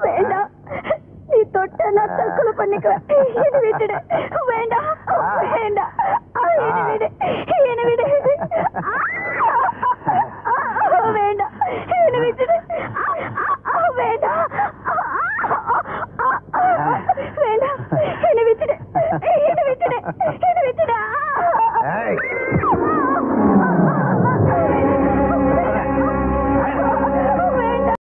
வேண்டாம். நீ தொட்ட நான் தற்கொலை பண்ணிக்குவேன். என்னை விட்டுடு. வேண்டாம். வேண்டாம். என்ன விடு. என்னை விடு. வேண்டாம். என்ன விட்டுடு. வேண்டாம். வேண்டாம். என்னை விட்டுடு. என்ன விட்டுடு. என்னை விட்டுடு.